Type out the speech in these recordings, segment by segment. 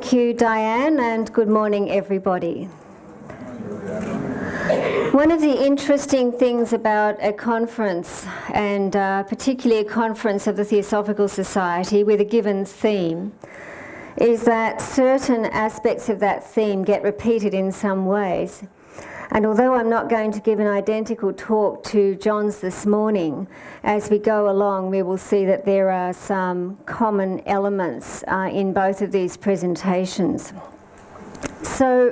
Thank you, Diane, and good morning, everybody. One of the interesting things about a conference, and uh, particularly a conference of the Theosophical Society with a given theme, is that certain aspects of that theme get repeated in some ways. And although I'm not going to give an identical talk to John's this morning, as we go along, we will see that there are some common elements uh, in both of these presentations. So,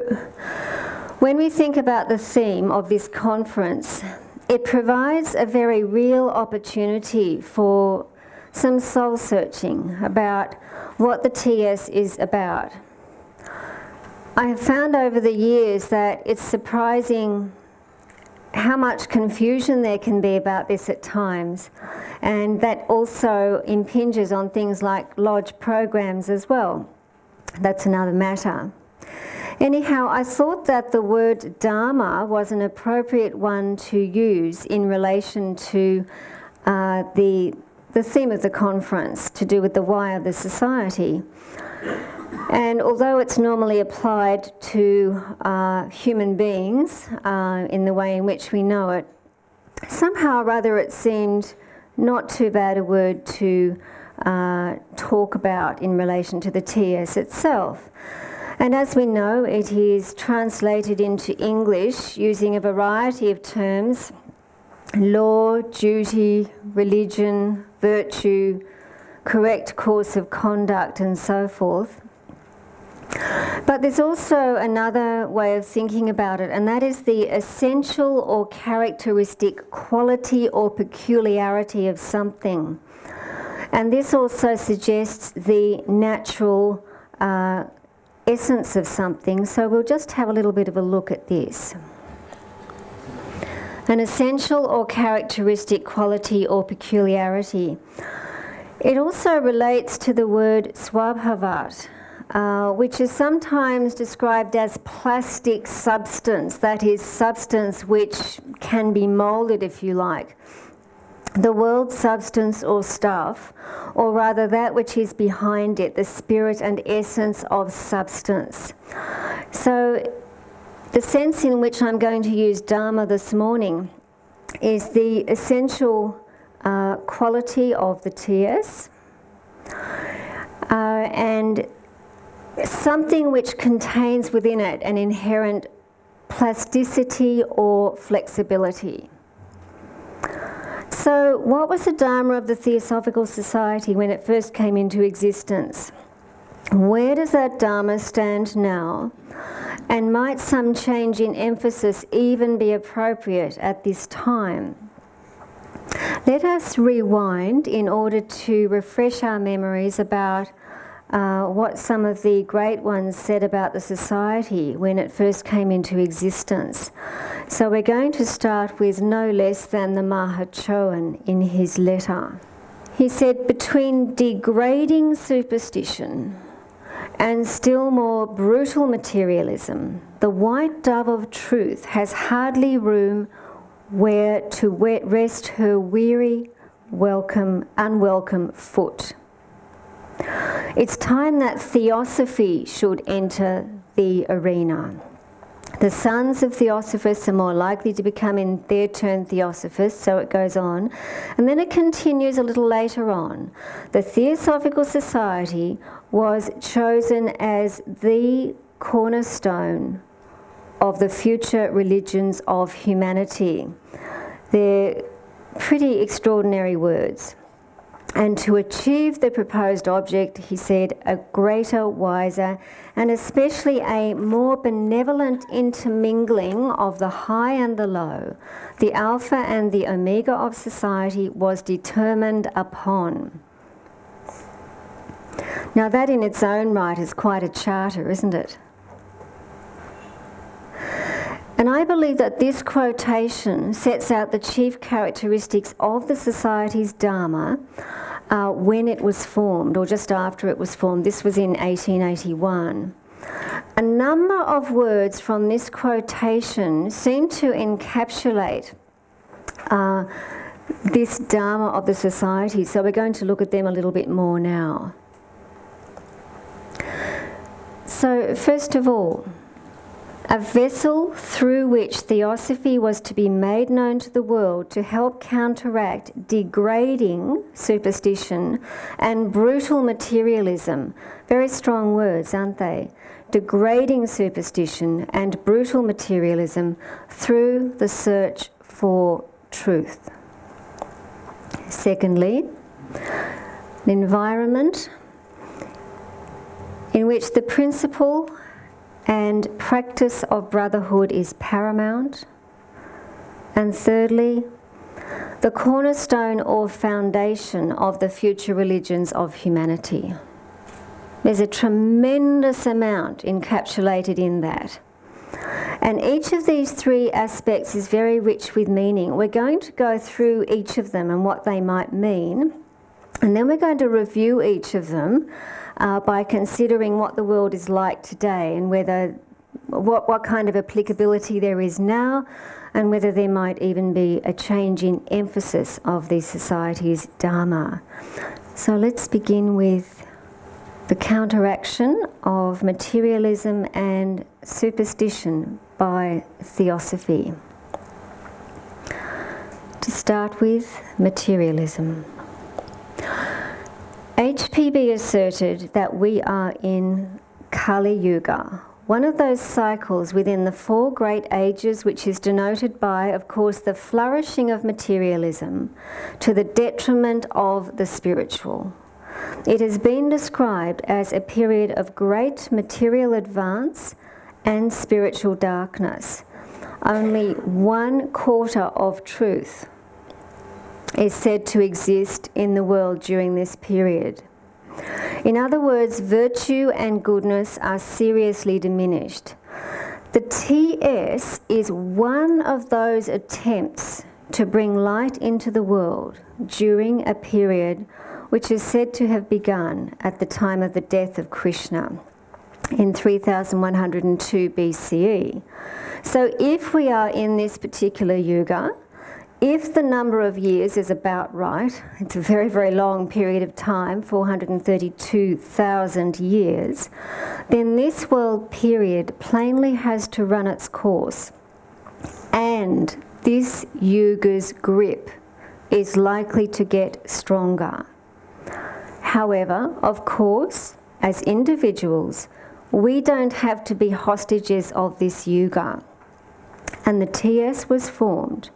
when we think about the theme of this conference, it provides a very real opportunity for some soul searching about what the TS is about. I have found over the years that it's surprising how much confusion there can be about this at times, and that also impinges on things like lodge programs as well. That's another matter. Anyhow, I thought that the word Dharma was an appropriate one to use in relation to uh, the, the theme of the conference, to do with the why of the society. And although it's normally applied to uh, human beings uh, in the way in which we know it, somehow or other it seemed not too bad a word to uh, talk about in relation to the TS itself. And as we know, it is translated into English using a variety of terms law, duty, religion, virtue, correct course of conduct, and so forth. But there's also another way of thinking about it, and that is the essential or characteristic quality or peculiarity of something. And this also suggests the natural uh, essence of something, so we'll just have a little bit of a look at this. An essential or characteristic quality or peculiarity. It also relates to the word swabhavat, uh, which is sometimes described as plastic substance, that is, substance which can be moulded, if you like. The world substance or stuff, or rather that which is behind it, the spirit and essence of substance. So, the sense in which I'm going to use Dharma this morning is the essential uh, quality of the TS. Uh, and something which contains within it an inherent plasticity or flexibility. So, what was the Dharma of the Theosophical Society when it first came into existence? Where does that Dharma stand now? And might some change in emphasis even be appropriate at this time? Let us rewind in order to refresh our memories about uh, what some of the great ones said about the society when it first came into existence. So we're going to start with no less than the Mahachohan in his letter. He said, between degrading superstition and still more brutal materialism, the white dove of truth has hardly room where to rest her weary, welcome, unwelcome foot. It's time that theosophy should enter the arena. The sons of Theosophists are more likely to become, in their turn, Theosophists, so it goes on. And then it continues a little later on. The Theosophical Society was chosen as the cornerstone of the future religions of humanity. They're pretty extraordinary words. And to achieve the proposed object, he said, a greater, wiser, and especially a more benevolent intermingling of the high and the low, the alpha and the omega of society was determined upon. Now, that in its own right is quite a charter, isn't it? And I believe that this quotation sets out the chief characteristics of the Society's Dharma uh, when it was formed, or just after it was formed. This was in 1881. A number of words from this quotation seem to encapsulate uh, this Dharma of the Society, so we're going to look at them a little bit more now. So, first of all, a vessel through which theosophy was to be made known to the world to help counteract degrading superstition and brutal materialism. Very strong words, aren't they? Degrading superstition and brutal materialism through the search for truth. Secondly, an environment in which the principle and practice of brotherhood is paramount. And thirdly, the cornerstone or foundation of the future religions of humanity. There's a tremendous amount encapsulated in that. And each of these three aspects is very rich with meaning. We're going to go through each of them and what they might mean, and then we're going to review each of them uh, by considering what the world is like today and whether what, what kind of applicability there is now and whether there might even be a change in emphasis of the society's Dharma. So let's begin with the counteraction of materialism and superstition by theosophy. To start with, materialism. HPB asserted that we are in Kali Yuga, one of those cycles within the four great ages, which is denoted by, of course, the flourishing of materialism to the detriment of the spiritual. It has been described as a period of great material advance and spiritual darkness. Only one quarter of truth is said to exist in the world during this period. In other words, virtue and goodness are seriously diminished. The TS is one of those attempts to bring light into the world during a period which is said to have begun at the time of the death of Krishna in 3102 BCE. So, if we are in this particular yuga, if the number of years is about right, it's a very, very long period of time 432,000 years then this world period plainly has to run its course. And this yuga's grip is likely to get stronger. However, of course, as individuals, we don't have to be hostages of this yuga. And the TS was formed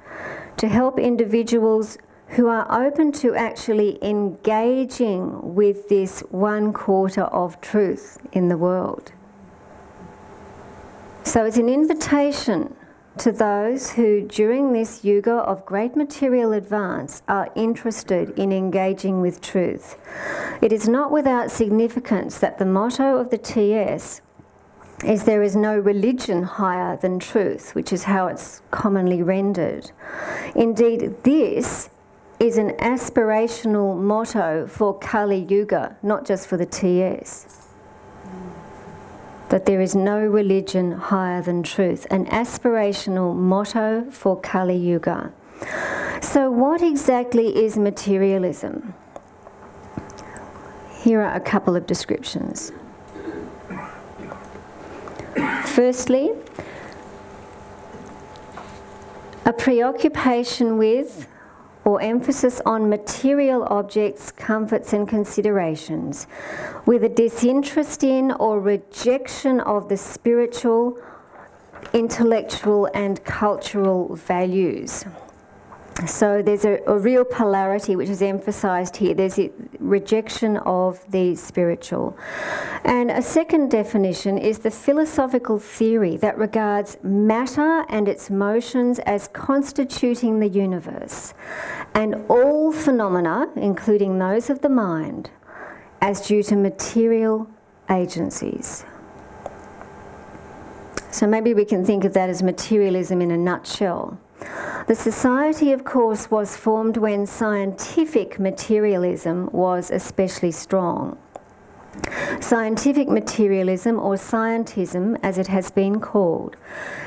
to help individuals who are open to actually engaging with this one quarter of truth in the world. So it's an invitation to those who, during this yuga of great material advance, are interested in engaging with truth. It is not without significance that the motto of the TS is there is no religion higher than truth, which is how it's commonly rendered. Indeed, this is an aspirational motto for Kali Yuga, not just for the TS. That there is no religion higher than truth, an aspirational motto for Kali Yuga. So, what exactly is materialism? Here are a couple of descriptions. Firstly, a preoccupation with or emphasis on material objects, comforts, and considerations, with a disinterest in or rejection of the spiritual, intellectual, and cultural values. So there's a, a, real polarity which is emphasized here. There's a rejection of the spiritual. And a second definition is the philosophical theory that regards matter and its motions as constituting the universe, and all phenomena, including those of the mind, as due to material agencies. So maybe we can think of that as materialism in a nutshell. The society, of course, was formed when scientific materialism was especially strong. Scientific materialism, or scientism as it has been called,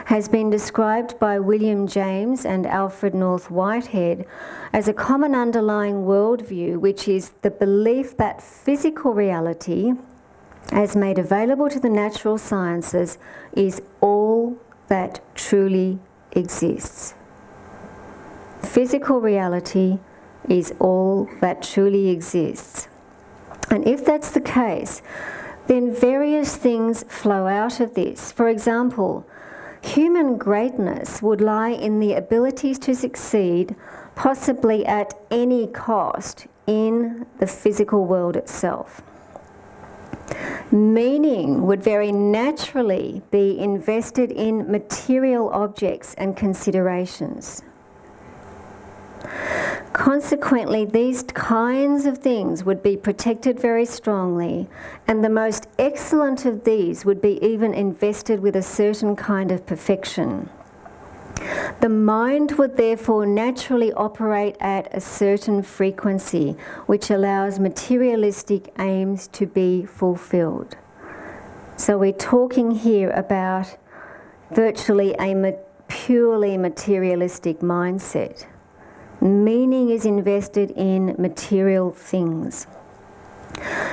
has been described by William James and Alfred North Whitehead as a common underlying worldview, which is the belief that physical reality as made available to the natural sciences, is all that truly exists. Physical reality is all that truly exists. And if that's the case, then various things flow out of this. For example, human greatness would lie in the abilities to succeed, possibly at any cost, in the physical world itself. Meaning would very naturally be invested in material objects and considerations. Consequently, these kinds of things would be protected very strongly, and the most excellent of these would be even invested with a certain kind of perfection. The mind would therefore naturally operate at a certain frequency, which allows materialistic aims to be fulfilled. So we're talking here about virtually a purely materialistic mindset. Meaning is invested in material things.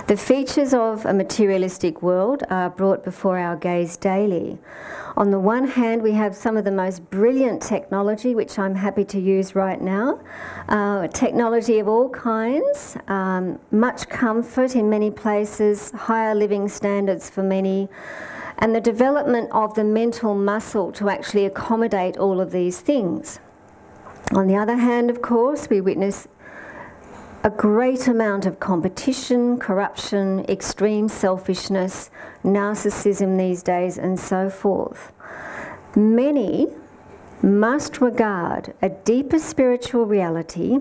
The features of a materialistic world are brought before our gaze daily. On the one hand, we have some of the most brilliant technology, which I'm happy to use right now. Uh, technology of all kinds, um, much comfort in many places, higher living standards for many, and the development of the mental muscle to actually accommodate all of these things. On the other hand, of course, we witness a great amount of competition, corruption, extreme selfishness, narcissism these days, and so forth. Many must regard a deeper spiritual reality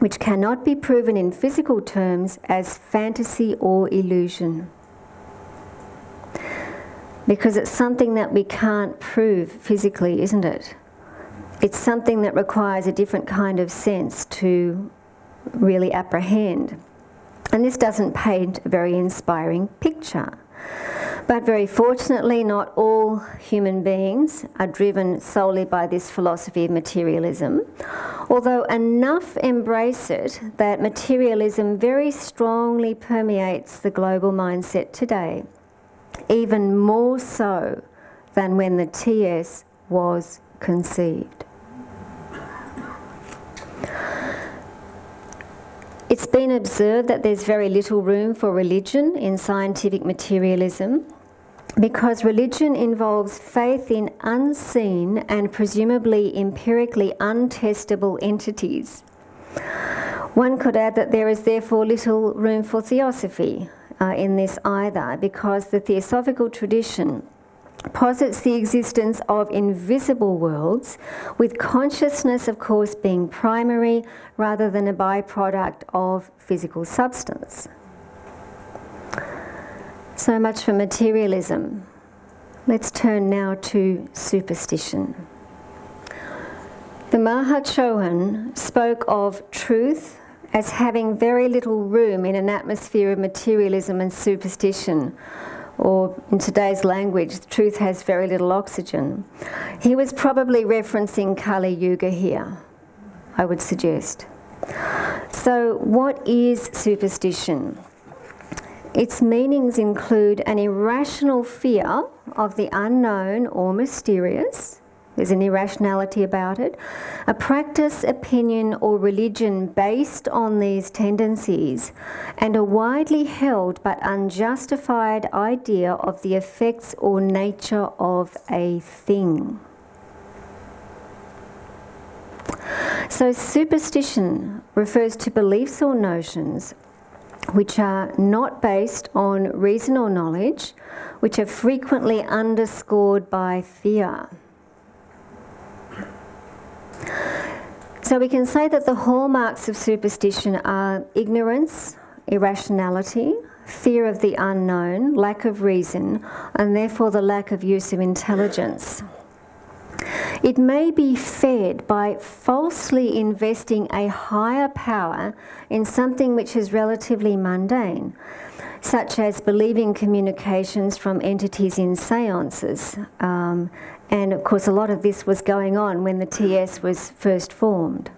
which cannot be proven in physical terms as fantasy or illusion. Because it's something that we can't prove physically, isn't it? It's something that requires a different kind of sense to really apprehend. And this doesn't paint a very inspiring picture. But very fortunately, not all human beings are driven solely by this philosophy of materialism, although enough embrace it that materialism very strongly permeates the global mindset today, even more so than when the TS was conceived. It's been observed that there's very little room for religion in scientific materialism because religion involves faith in unseen and presumably empirically untestable entities. One could add that there is therefore little room for theosophy uh, in this either, because the theosophical tradition posits the existence of invisible worlds, with consciousness, of course, being primary rather than a byproduct of physical substance. So much for materialism. Let's turn now to superstition. The Mahachohan spoke of truth as having very little room in an atmosphere of materialism and superstition or in today's language, truth has very little oxygen. He was probably referencing Kali Yuga here, I would suggest. So, what is superstition? Its meanings include an irrational fear of the unknown or mysterious, there's an irrationality about it. A practice, opinion, or religion based on these tendencies, and a widely held but unjustified idea of the effects or nature of a thing. So, superstition refers to beliefs or notions which are not based on reason or knowledge, which are frequently underscored by fear. So we can say that the hallmarks of superstition are ignorance, irrationality, fear of the unknown, lack of reason, and therefore the lack of use of intelligence. It may be fed by falsely investing a higher power in something which is relatively mundane, such as believing communications from entities in seances um, and of course, a lot of this was going on when the TS was first formed.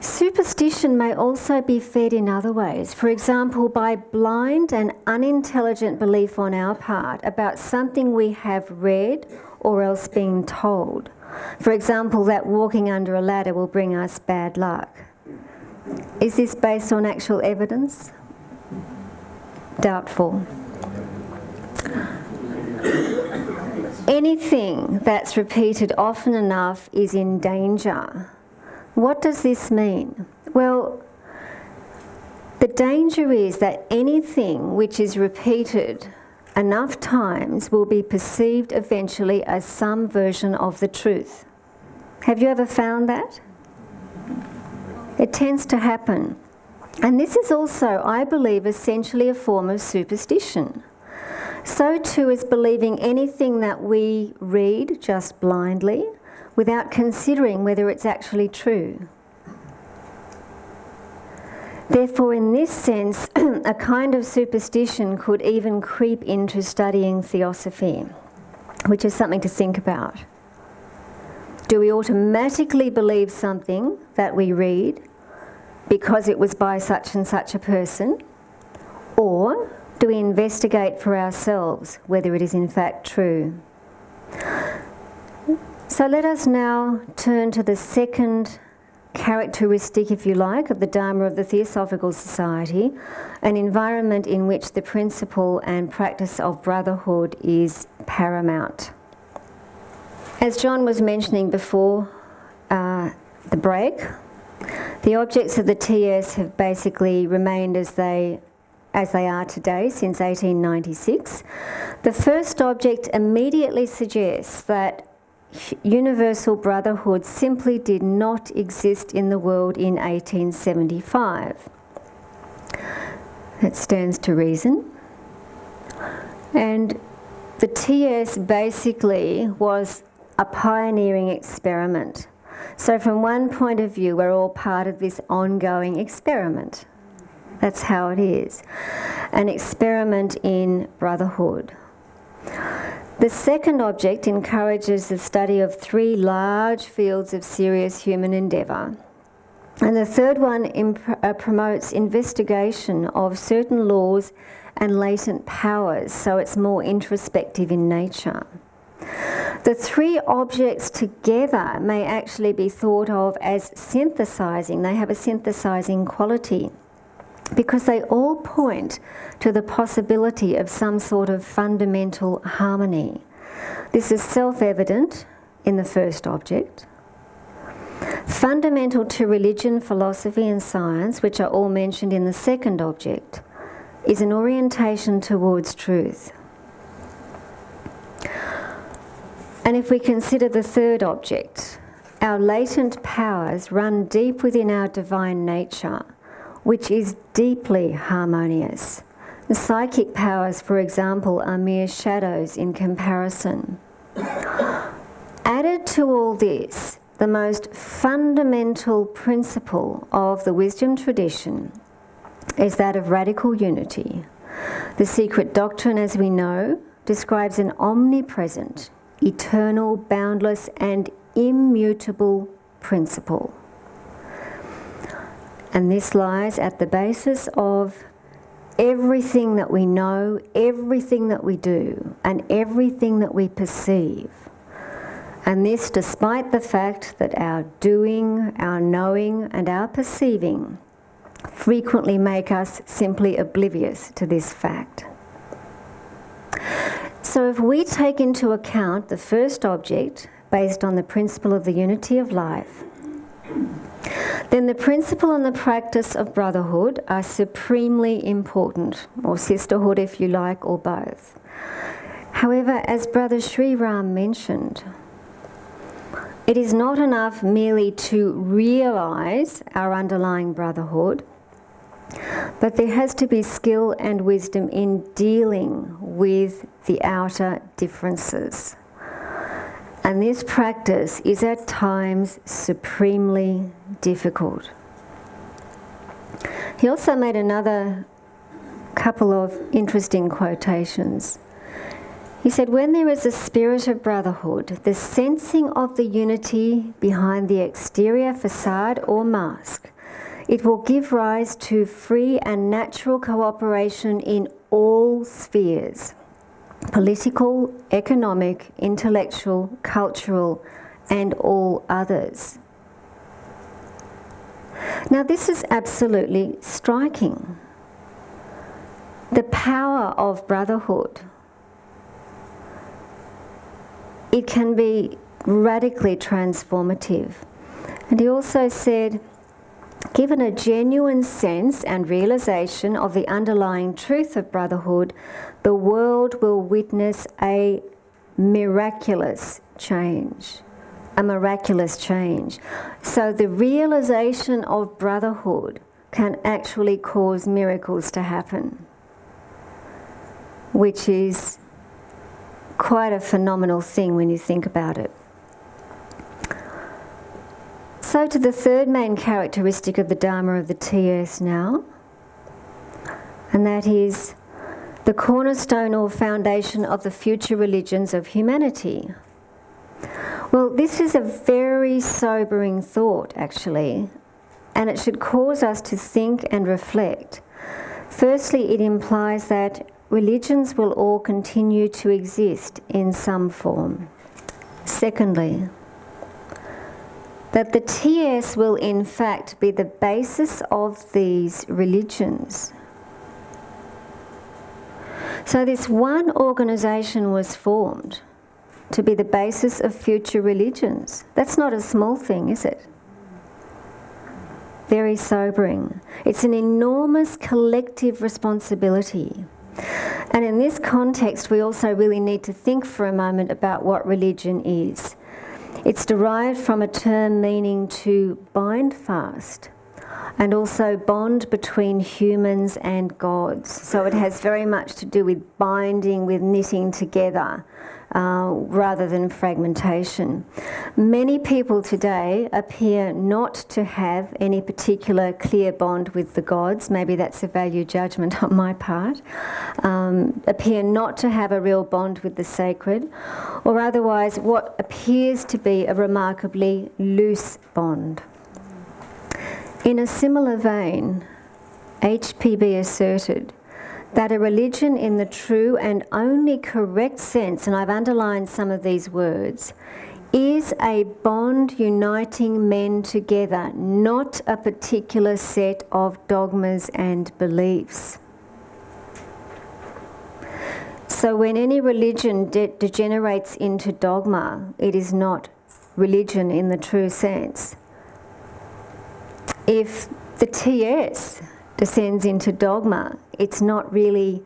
Superstition may also be fed in other ways. For example, by blind and unintelligent belief on our part about something we have read or else been told. For example, that walking under a ladder will bring us bad luck. Is this based on actual evidence? Doubtful. Anything that's repeated often enough is in danger. What does this mean? Well, the danger is that anything which is repeated enough times will be perceived eventually as some version of the truth. Have you ever found that? It tends to happen. And this is also, I believe, essentially a form of superstition. So too is believing anything that we read just blindly without considering whether it's actually true. Therefore, in this sense, a kind of superstition could even creep into studying theosophy, which is something to think about. Do we automatically believe something that we read because it was by such and such a person? Or do we investigate for ourselves whether it is in fact true? So let us now turn to the second characteristic, if you like, of the Dharma of the Theosophical Society, an environment in which the principle and practice of brotherhood is paramount. As John was mentioning before uh, the break, the objects of the TS have basically remained as they as they are today since 1896. The first object immediately suggests that universal brotherhood simply did not exist in the world in 1875. That stands to reason. And the TS basically was a pioneering experiment. So, from one point of view, we're all part of this ongoing experiment. That's how it is an experiment in brotherhood. The second object encourages the study of three large fields of serious human endeavour. And the third one uh, promotes investigation of certain laws and latent powers, so it's more introspective in nature. The three objects together may actually be thought of as synthesizing, they have a synthesizing quality because they all point to the possibility of some sort of fundamental harmony. This is self evident in the first object. Fundamental to religion, philosophy, and science, which are all mentioned in the second object, is an orientation towards truth. And if we consider the third object, our latent powers run deep within our divine nature which is deeply harmonious. The psychic powers, for example, are mere shadows in comparison. Added to all this, the most fundamental principle of the wisdom tradition is that of radical unity. The secret doctrine, as we know, describes an omnipresent, eternal, boundless, and immutable principle. And this lies at the basis of everything that we know, everything that we do, and everything that we perceive. And this despite the fact that our doing, our knowing, and our perceiving frequently make us simply oblivious to this fact. So, if we take into account the first object based on the principle of the unity of life, then the principle and the practice of brotherhood are supremely important, or sisterhood if you like, or both. However, as Brother Sri Ram mentioned, it is not enough merely to realize our underlying brotherhood, but there has to be skill and wisdom in dealing with the outer differences. And this practice is at times supremely difficult. He also made another couple of interesting quotations. He said, When there is a spirit of brotherhood, the sensing of the unity behind the exterior facade or mask It will give rise to free and natural cooperation in all spheres political, economic, intellectual, cultural, and all others. Now, this is absolutely striking. The power of brotherhood. It can be radically transformative. And he also said, given a genuine sense and realization of the underlying truth of brotherhood, the world will witness a miraculous change. A miraculous change. So, the realization of brotherhood can actually cause miracles to happen, which is quite a phenomenal thing when you think about it. So, to the third main characteristic of the Dharma of the TS now, and that is the cornerstone or foundation of the future religions of humanity. Well, this is a very sobering thought, actually, and it should cause us to think and reflect. Firstly, it implies that religions will all continue to exist in some form. Secondly, that the TS will in fact be the basis of these religions. So, this one organisation was formed to be the basis of future religions. That's not a small thing, is it? Very sobering. It's an enormous collective responsibility. And in this context, we also really need to think for a moment about what religion is. It's derived from a term meaning to bind fast and also bond between humans and gods. So it has very much to do with binding, with knitting together. Uh, rather than fragmentation. Many people today appear not to have any particular clear bond with the gods, maybe that's a value judgment on my part, um, appear not to have a real bond with the sacred, or otherwise what appears to be a remarkably loose bond. In a similar vein, HPB asserted that a religion in the true and only correct sense, and I've underlined some of these words, is a bond uniting men together, not a particular set of dogmas and beliefs. So, when any religion de- degenerates into dogma, it is not religion in the true sense if the TS descends into dogma, it's not really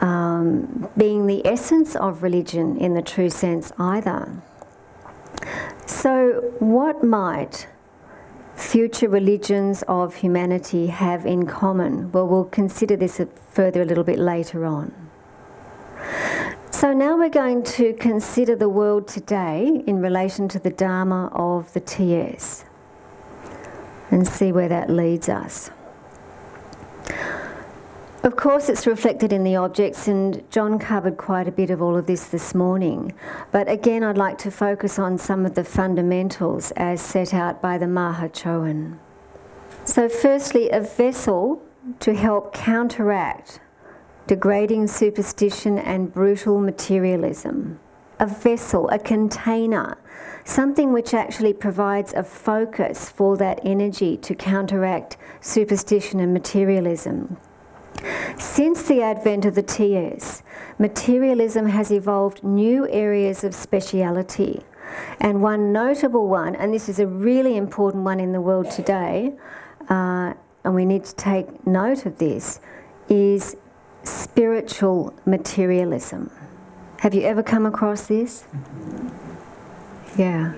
um, being the essence of religion in the true sense either. So, what might future religions of humanity have in common? Well, we'll consider this further a little bit later on. So, now we're going to consider the world today in relation to the Dharma of the TS and see where that leads us. Of course, it's reflected in the objects, and John covered quite a bit of all of this this morning. But again, I'd like to focus on some of the fundamentals as set out by the Maha Chohan. So, firstly, a vessel to help counteract degrading superstition and brutal materialism. A vessel, a container something which actually provides a focus for that energy to counteract superstition and materialism. Since the advent of the TS, materialism has evolved new areas of speciality. And one notable one, and this is a really important one in the world today, uh, and we need to take note of this, is spiritual materialism. Have you ever come across this? Yeah.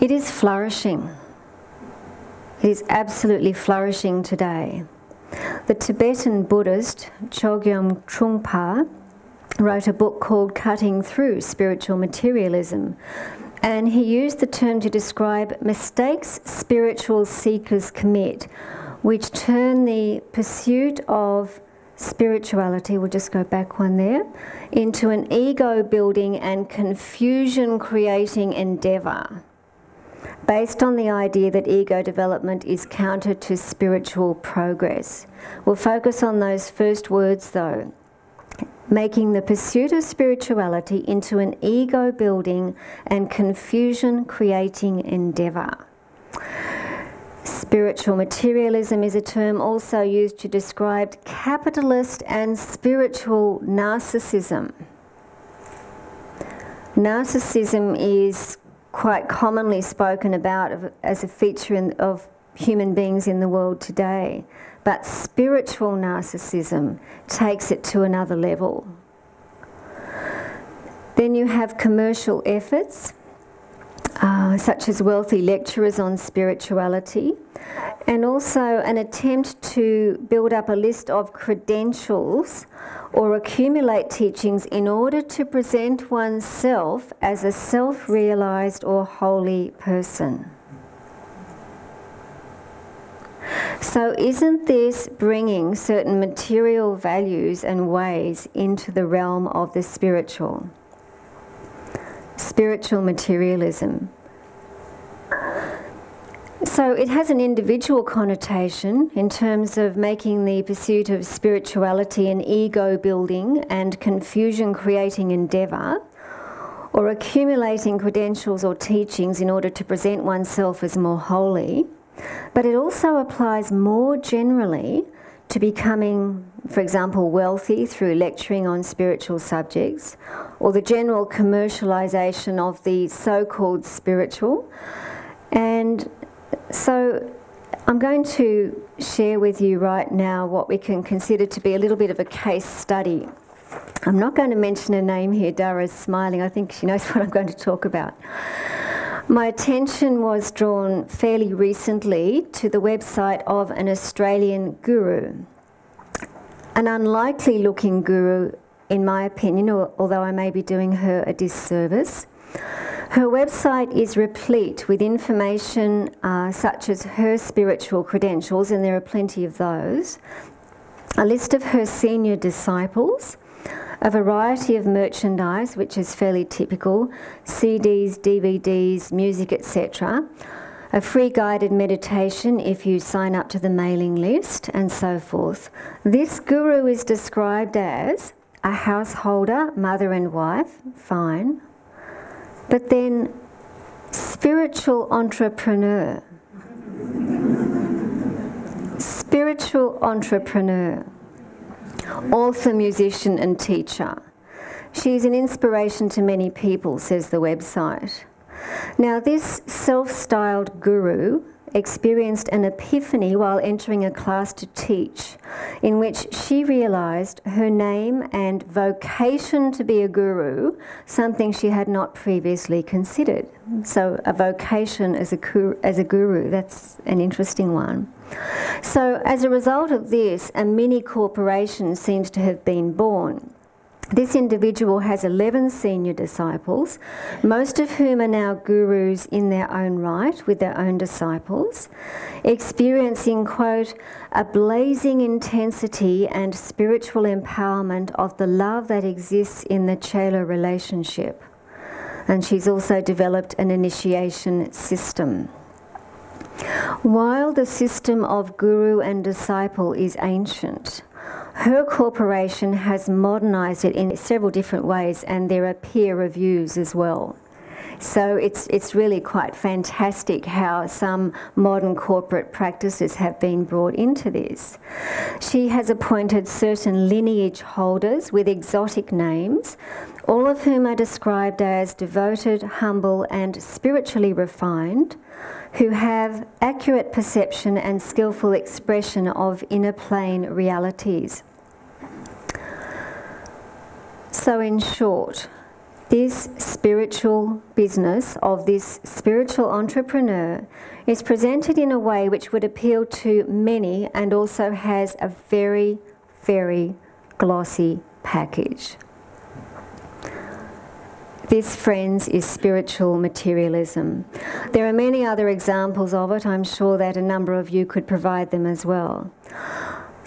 It is flourishing. It is absolutely flourishing today. The Tibetan Buddhist Chogyam Trungpa wrote a book called Cutting Through Spiritual Materialism. And he used the term to describe mistakes spiritual seekers commit, which turn the pursuit of spirituality, we'll just go back one there, into an ego building and confusion creating endeavour based on the idea that ego development is counter to spiritual progress. We'll focus on those first words though. Making the pursuit of spirituality into an ego building and confusion creating endeavour. Spiritual materialism is a term also used to describe capitalist and spiritual narcissism. Narcissism is quite commonly spoken about as a feature in, of human beings in the world today, but spiritual narcissism takes it to another level. Then you have commercial efforts uh, such as wealthy lecturers on spirituality, and also an attempt to build up a list of credentials or accumulate teachings in order to present oneself as a self realized or holy person. So, isn't this bringing certain material values and ways into the realm of the spiritual? Spiritual materialism. So it has an individual connotation in terms of making the pursuit of spirituality an ego building and confusion creating endeavour, or accumulating credentials or teachings in order to present oneself as more holy. But it also applies more generally to becoming, for example, wealthy through lecturing on spiritual subjects, or the general commercialization of the so called spiritual. And so I'm going to share with you right now what we can consider to be a little bit of a case study. I'm not going to mention a name here. Dara's smiling. I think she knows what I'm going to talk about. My attention was drawn fairly recently to the website of an Australian guru. An unlikely looking guru, in my opinion, although I may be doing her a disservice. Her website is replete with information uh, such as her spiritual credentials, and there are plenty of those, a list of her senior disciples, a variety of merchandise, which is fairly typical CDs, DVDs, music, etc. A free guided meditation if you sign up to the mailing list, and so forth. This guru is described as a householder, mother and wife, fine. But then, spiritual entrepreneur. spiritual entrepreneur author, musician, and teacher. She's an inspiration to many people, says the website. Now, this self styled guru experienced an epiphany while entering a class to teach, in which she realised her name and vocation to be a guru, something she had not previously considered. So, a vocation as a, as a guru, that's an interesting one. So, as a result of this, a mini corporation seems to have been born. This individual has 11 senior disciples, most of whom are now gurus in their own right with their own disciples, experiencing, quote, a blazing intensity and spiritual empowerment of the love that exists in the Chela relationship. And she's also developed an initiation system. While the system of guru and disciple is ancient, her corporation has modernised it in several different ways, and there are peer reviews as well. So it's, it's really quite fantastic how some modern corporate practices have been brought into this. She has appointed certain lineage holders with exotic names, all of whom are described as devoted, humble, and spiritually refined, who have accurate perception and skillful expression of inner plane realities. So, in short, this spiritual business of this spiritual entrepreneur is presented in a way which would appeal to many and also has a very, very glossy package. This, friends, is spiritual materialism. There are many other examples of it. I'm sure that a number of you could provide them as well.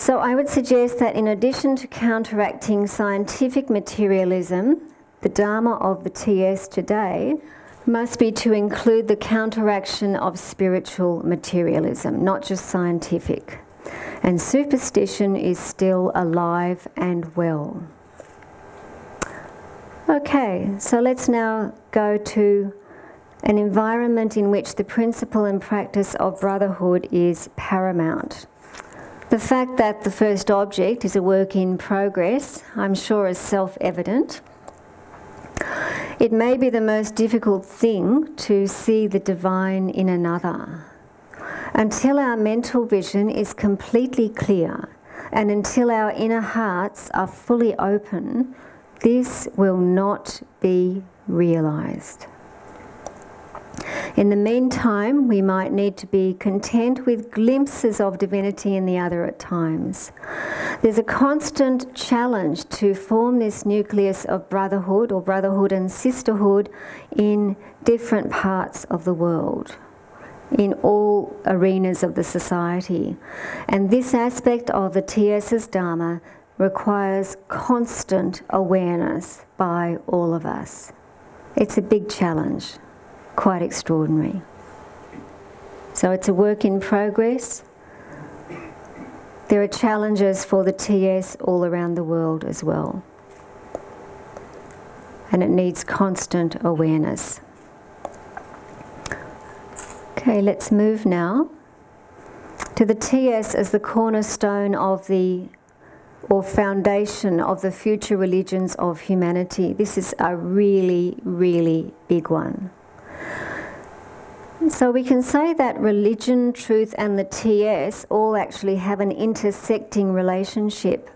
So, I would suggest that in addition to counteracting scientific materialism, the Dharma of the TS today, must be to include the counteraction of spiritual materialism, not just scientific. And superstition is still alive and well. Okay, so let's now go to an environment in which the principle and practice of brotherhood is paramount. The fact that the first object is a work in progress, I'm sure, is self evident. It may be the most difficult thing to see the divine in another. Until our mental vision is completely clear and until our inner hearts are fully open, this will not be realized. In the meantime, we might need to be content with glimpses of divinity in the other at times. There's a constant challenge to form this nucleus of brotherhood or brotherhood and sisterhood in different parts of the world, in all arenas of the society. And this aspect of the TS's Dharma requires constant awareness by all of us. It's a big challenge quite extraordinary. So it's a work in progress. There are challenges for the TS all around the world as well. And it needs constant awareness. Okay, let's move now to the TS as the cornerstone of the or foundation of the future religions of humanity. This is a really, really big one. So we can say that religion, truth, and the TS all actually have an intersecting relationship.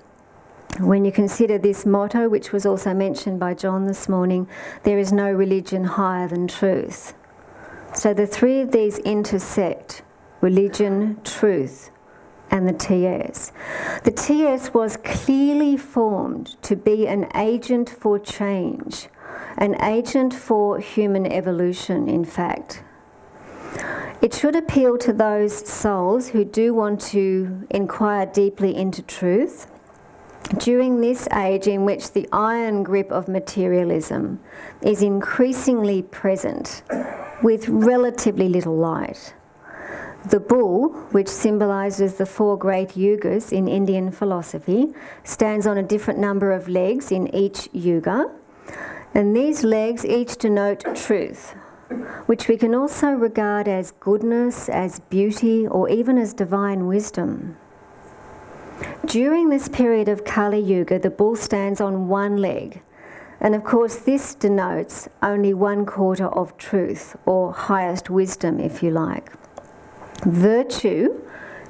When you consider this motto, which was also mentioned by John this morning, there is no religion higher than truth. So the three of these intersect religion, truth, and the TS. The TS was clearly formed to be an agent for change, an agent for human evolution, in fact. It should appeal to those souls who do want to inquire deeply into truth during this age in which the iron grip of materialism is increasingly present with relatively little light. The bull, which symbolises the four great yugas in Indian philosophy, stands on a different number of legs in each yuga, and these legs each denote truth, which we can also regard as goodness, as beauty, or even as divine wisdom. During this period of Kali Yuga, the bull stands on one leg, and of course, this denotes only one quarter of truth, or highest wisdom, if you like. Virtue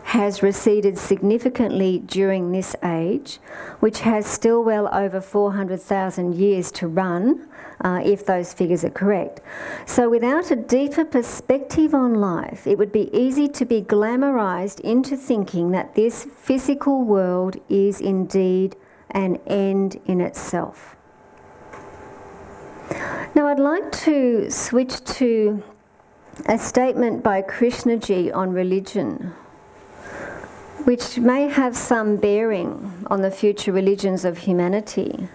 has receded significantly during this age, which has still well over 400,000 years to run, uh, if those figures are correct. So, without a deeper perspective on life, it would be easy to be glamorized into thinking that this physical world is indeed an end in itself. Now, I'd like to switch to a statement by Krishnaji on religion which may have some bearing on the future religions of humanity.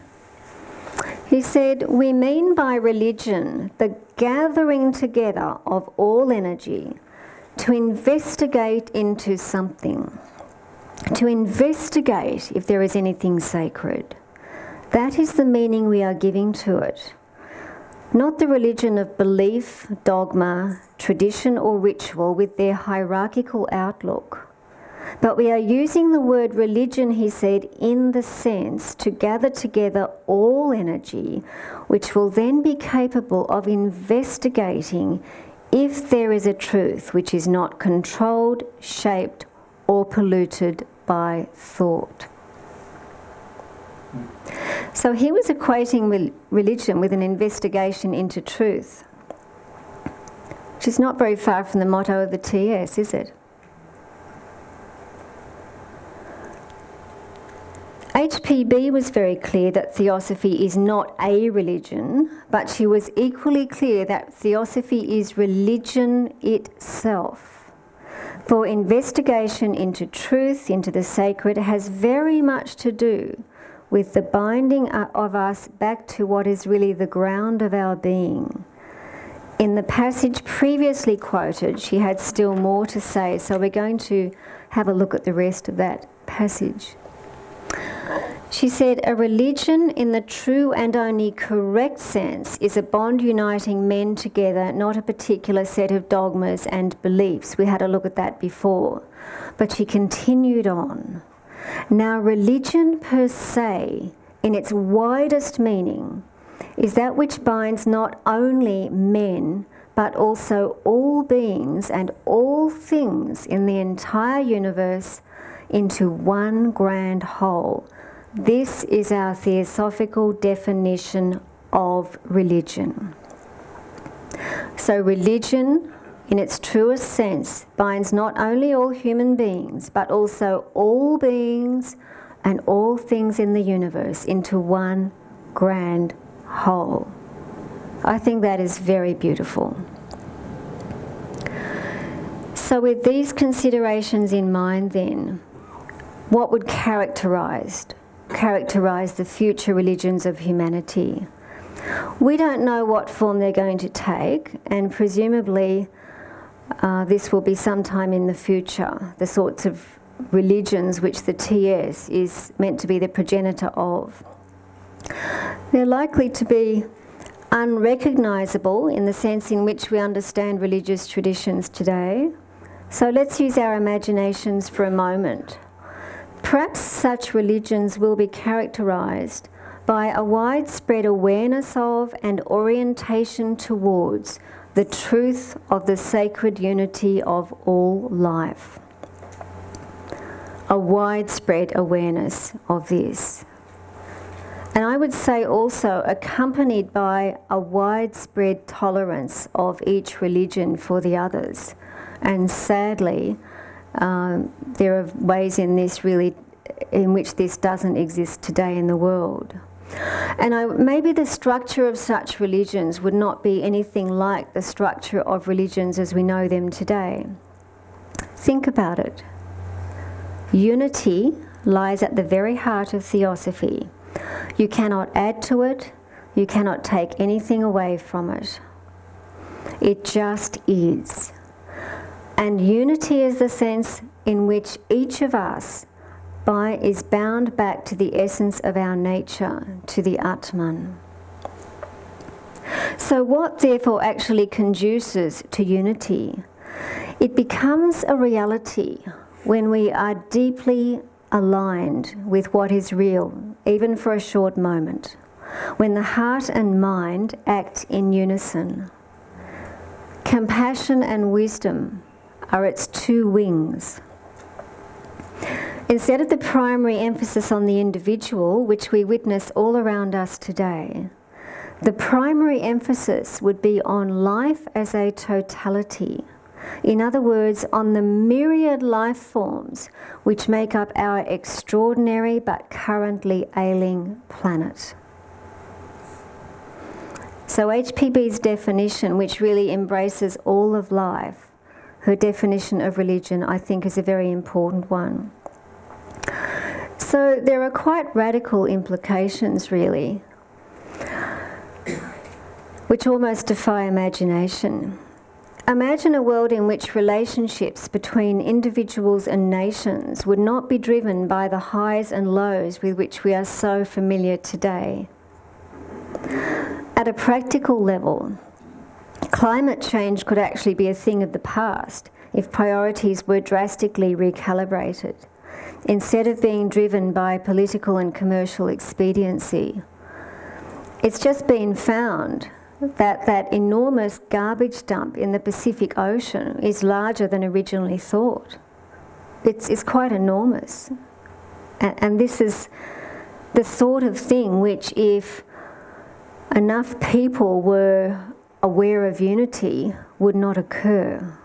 He said, We mean by religion the gathering together of all energy to investigate into something, to investigate if there is anything sacred. That is the meaning we are giving to it. Not the religion of belief, dogma, tradition, or ritual with their hierarchical outlook but we are using the word religion, he said, in the sense to gather together all energy, which will then be capable of investigating if there is a truth which is not controlled, shaped, or polluted by thought. So he was equating religion with an investigation into truth, which is not very far from the motto of the TS, is it? HPB was very clear that theosophy is not a religion, but she was equally clear that theosophy is religion itself. For investigation into truth, into the sacred, has very much to do with the binding of us back to what is really the ground of our being. in the passage previously quoted, she had still more to say, so we're going to have a look at the rest of that passage. She said, A religion in the true and only correct sense is a bond uniting men together, not a particular set of dogmas and beliefs. We had a look at that before. But she continued on. Now, religion per se, in its widest meaning, is that which binds not only men, but also all beings and all things in the entire universe into one grand whole this is our theosophical definition of religion. So, religion, in its truest sense, binds not only all human beings, but also all beings and all things in the universe into one grand whole. I think that is very beautiful. So, with these considerations in mind, then, what would characterize characterize the future religions of humanity. We don't know what form they're going to take, and presumably uh, this will be sometime in the future, the sorts of religions which the TS is meant to be the progenitor of. They're likely to be unrecognisable in the sense in which we understand religious traditions today. So let's use our imaginations for a moment. Perhaps such religions will be characterized by a widespread awareness of and orientation towards the truth of the sacred unity of all life. A widespread awareness of this. And I would say also accompanied by a widespread tolerance of each religion for the others. And sadly, um, there are ways in this really in which this doesn't exist today in the world. And I, maybe the structure of such religions would not be anything like the structure of religions as we know them today. Think about it. Unity lies at the very heart of theosophy. You cannot add to it, you cannot take anything away from it. It just is. And unity is the sense in which each of us by, is bound back to the essence of our nature, to the Atman. So, what therefore actually conduces to unity? It becomes a reality when we are deeply aligned with what is real, even for a short moment, when the heart and mind act in unison. Compassion and wisdom are its two wings. Instead of the primary emphasis on the individual, which we witness all around us today, the primary emphasis would be on life as a totality. In other words, on the myriad life forms which make up our extraordinary but currently ailing planet. So, HPB's definition, which really embraces all of life, her definition of religion, I think, is a very important one. So there are quite radical implications, really, which almost defy imagination. Imagine a world in which relationships between individuals and nations would not be driven by the highs and lows with which we are so familiar today. At a practical level, Climate change could actually be a thing of the past if priorities were drastically recalibrated. Instead of being driven by political and commercial expediency, it's just been found that that enormous garbage dump in the Pacific Ocean is larger than originally thought. It's, it's quite enormous. And, and this is the sort of thing which, if enough people were aware of unity would not occur.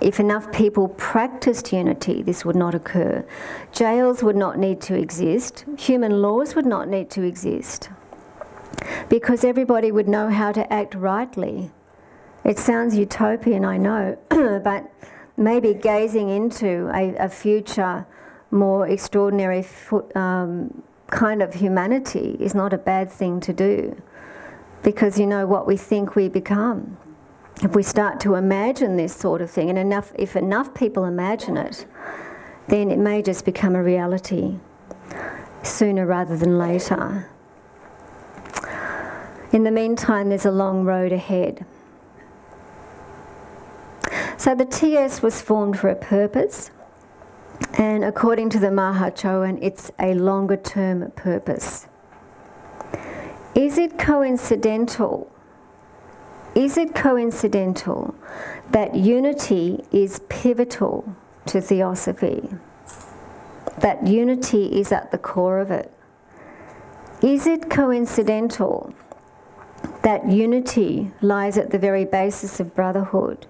If enough people practiced unity, this would not occur. Jails would not need to exist. Human laws would not need to exist. Because everybody would know how to act rightly. It sounds utopian, I know, but maybe gazing into a, a future more extraordinary um, kind of humanity is not a bad thing to do. Because you know what we think we become. If we start to imagine this sort of thing, and enough, if enough people imagine it, then it may just become a reality sooner rather than later. In the meantime, there's a long road ahead. So the TS was formed for a purpose, and according to the Mahachohan, it's a longer term purpose. Is it coincidental? Is it coincidental that unity is pivotal to theosophy? That unity is at the core of it? Is it coincidental that unity lies at the very basis of brotherhood?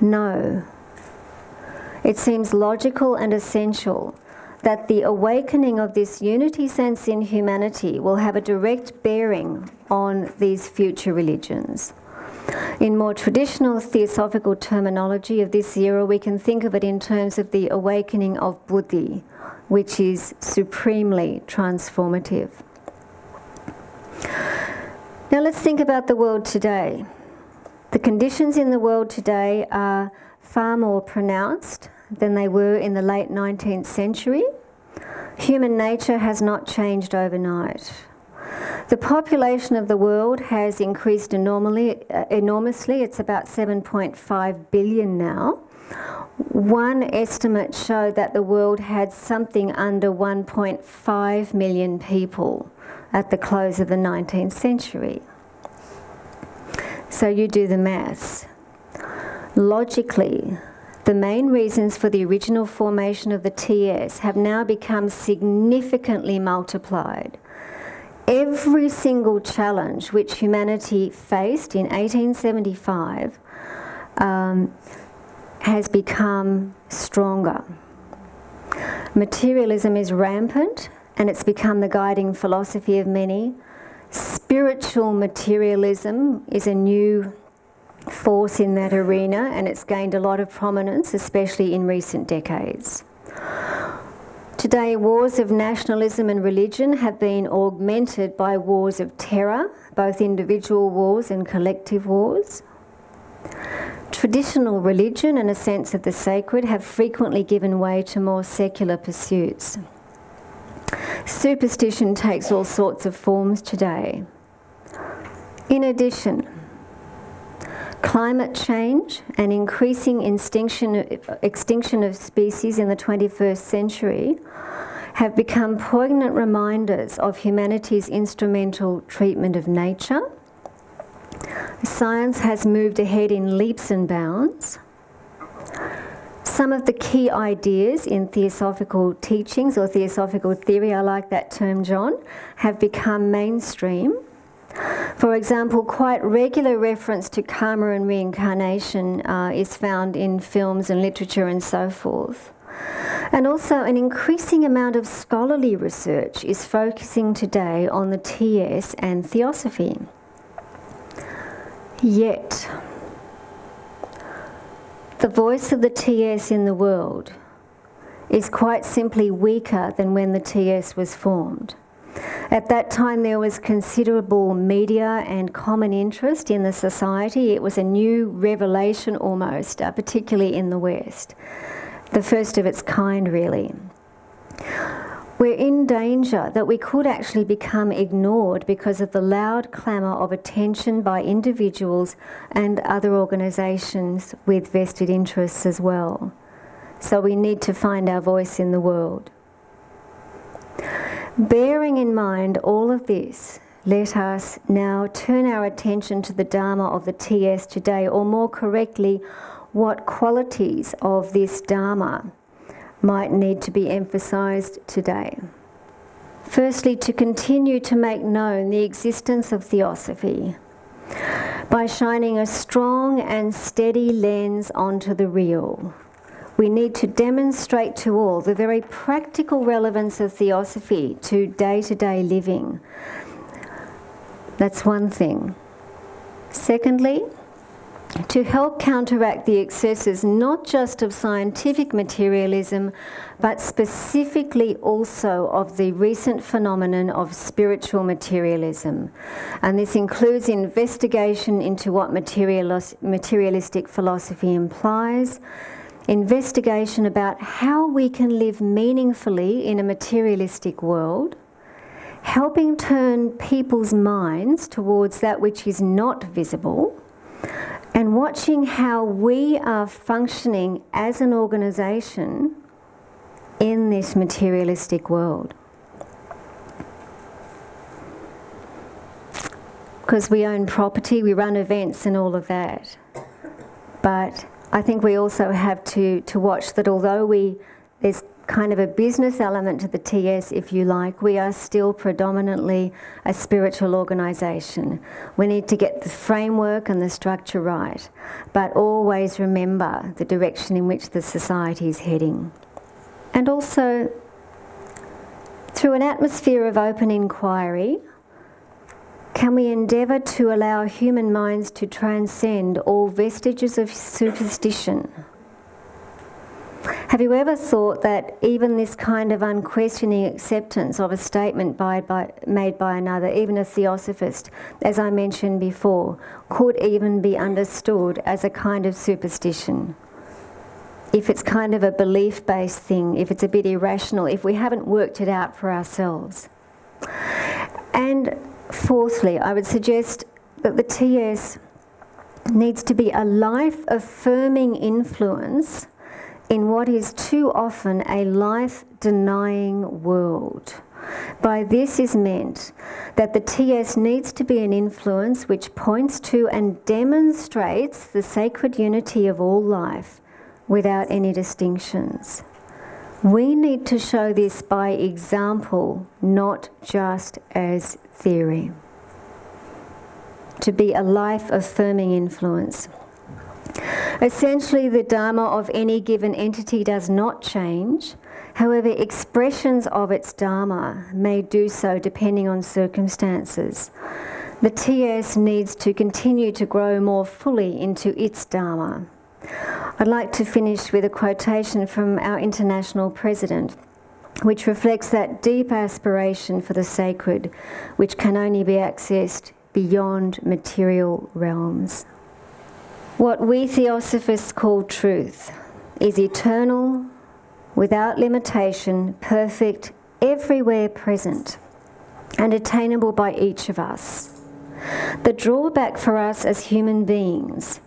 No. It seems logical and essential that the awakening of this unity sense in humanity will have a direct bearing on these future religions. In more traditional theosophical terminology of this era, we can think of it in terms of the awakening of buddhi, which is supremely transformative. Now let's think about the world today. The conditions in the world today are far more pronounced than they were in the late 19th century. Human nature has not changed overnight. The population of the world has increased enormously, uh. It's about 7.5 billion now. One estimate showed that the world had something under 1.5 million people at the close of the 19th century. So you do the maths. Logically, the main reasons for the original formation of the TS have now become significantly multiplied. Every single challenge which humanity faced in 1875 um, has become stronger. Materialism is rampant and it's become the guiding philosophy of many. Spiritual materialism is a new force in that arena and it's gained a lot of prominence, especially in recent decades. Today, wars of nationalism and religion have been augmented by wars of terror, both individual wars and collective wars. Traditional religion and a sense of the sacred have frequently given way to more secular pursuits. Superstition takes all sorts of forms today. In addition, Climate change and increasing extinction of species in the 21st century have become poignant reminders of humanity's instrumental treatment of nature. Science has moved ahead in leaps and bounds. Some of the key ideas in theosophical teachings or theosophical theory, I like that term, John, have become mainstream for example, quite regular reference to karma and reincarnation uh, is found in films and literature and so forth. And also, an increasing amount of scholarly research is focusing today on the TS and theosophy. Yet, the voice of the TS in the world is quite simply weaker than when the TS was formed. At that time, there was considerable media and common interest in the society. It was a new revelation almost, uh, particularly in the West. The first of its kind, really. We're in danger that we could actually become ignored because of the loud clamour of attention by individuals and other organisations with vested interests as well. So we need to find our voice in the world. Bearing in mind all of this, let us now turn our attention to the Dharma of the TS today, or more correctly, what qualities of this Dharma might need to be emphasised today. Firstly, to continue to make known the existence of theosophy by shining a strong and steady lens onto the real we need to demonstrate to all the very practical relevance of theosophy to day to day living. That's one thing. Secondly, to help counteract the excesses not just of scientific materialism, but specifically also of the recent phenomenon of spiritual materialism. And this includes investigation into what materialistic philosophy implies, investigation about how we can live meaningfully in a materialistic world, helping turn people's minds towards that which is not visible and watching how we are functioning as an organisation in this materialistic world. Because we own property, we run events and all of that. But I think we also have to, to watch that although we there's kind of a business element to the TS, if you like, we are still predominantly a spiritual organisation. We need to get the framework and the structure right, but always remember the direction in which the society is heading. And also, through an atmosphere of open inquiry, can we endeavour to allow human minds to transcend all vestiges of superstition? Have you ever thought that even this kind of unquestioning acceptance of a statement by, by, made by another, even a theosophist, as I mentioned before, could even be understood as a kind of superstition? If it's kind of a belief based thing, if it's a bit irrational, if we haven't worked it out for ourselves. And fourthly, I would suggest that the TS needs to be a life affirming influence in what is too often a life denying world. By this is meant that the TS needs to be an influence which points to and demonstrates the sacred unity of all life without any distinctions. We need to show this by example, not just as theory. To be a life affirming influence. Essentially, the Dharma of any given entity does not change. However, expressions of its Dharma may do so depending on circumstances. The TS needs to continue to grow more fully into its Dharma. I'd like to finish with a quotation from our international president, which reflects that deep aspiration for the sacred, which can only be accessed beyond material realms. What we theosophists call truth is eternal, without limitation, perfect, everywhere present, and attainable by each of us. The drawback for us as human beings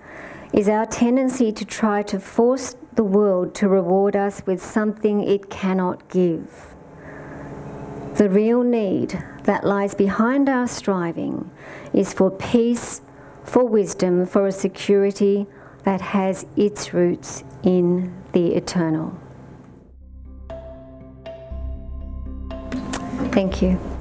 is our tendency to try to force the world to reward us with something it cannot give. The real need that lies behind our striving is for peace for wisdom, for a security that has its roots in the eternal. Thank you.